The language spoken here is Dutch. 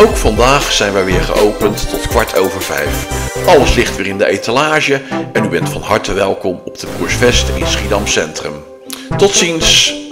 Ook vandaag zijn wij weer geopend tot kwart over vijf. Alles ligt weer in de etalage en u bent van harte welkom op de Boersvest in Schiedam Centrum. Tot ziens!